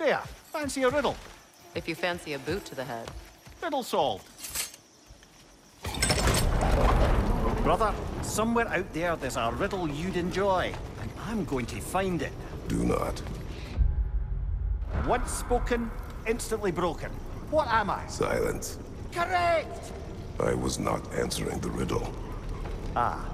There, fancy a riddle. If you fancy a boot to the head. Riddle solved. Brother, somewhere out there there's a riddle you'd enjoy, and I'm going to find it. Do not. Once spoken, instantly broken. What am I? Silence. Correct! I was not answering the riddle. Ah,